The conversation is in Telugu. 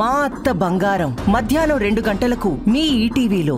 మా అత్త బంగారం. మధ్యాహ్నం రెండు గంటలకు మీ ఈటీవీలో.